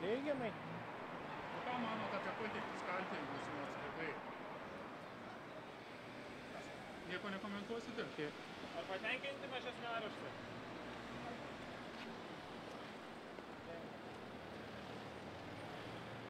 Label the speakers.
Speaker 1: Teigiamai.
Speaker 2: O ką manot apie pateiktus kaltinimus jums apskritai? Nieko nekomentuosite?
Speaker 3: Ar patenkinti mažesnio areštą?